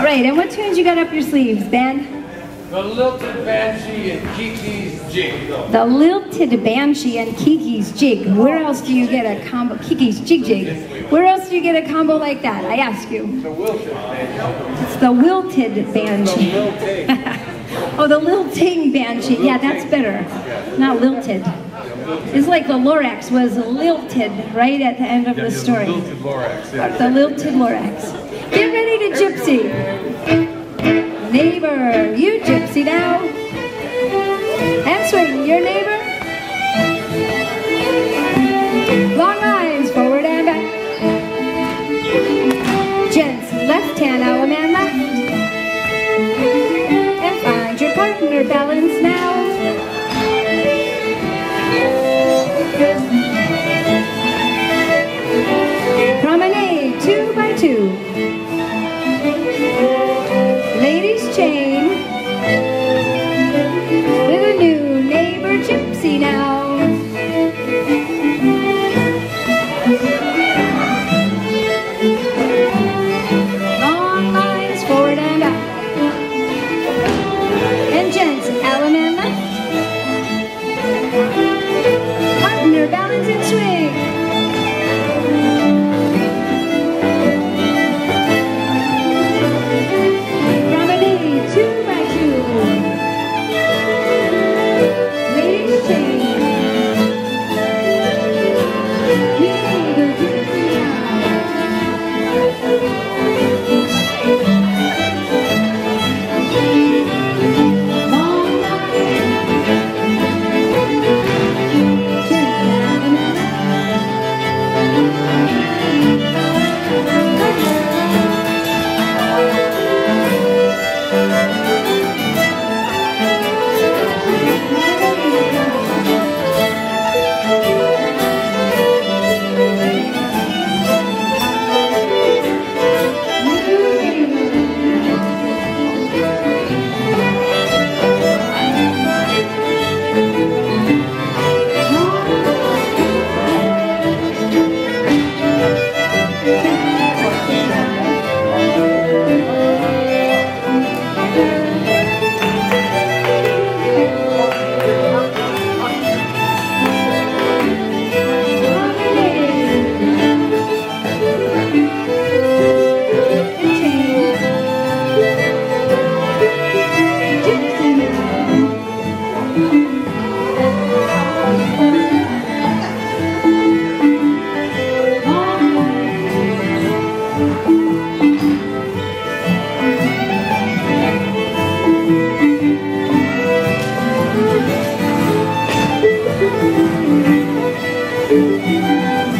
All right, and what tunes you got up your sleeves, Ben? The Lilted Banshee and Kiki's Jig. The Lilted Banshee and Kiki's Jig. Where else do you get a combo? Kiki's Jig Jig. Where else do you get a combo like that? I ask you. The Wilted Banshee. It's the Wilted Banshee. oh, the Lilting Banshee. Yeah, that's better. Not lilted. It's like the Lorax was lilted right at the end of the story. Lilted Lorax. yeah. The lilted Lorax. Get ready to gypsy. Neighbor, you gypsy now. Oh,